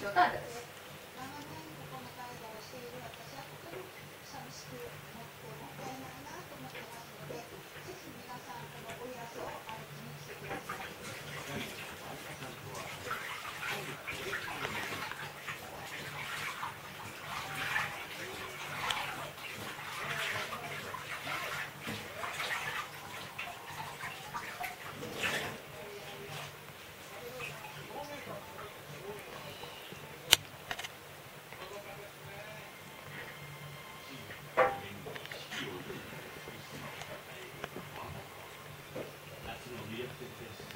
しようと。Gracias.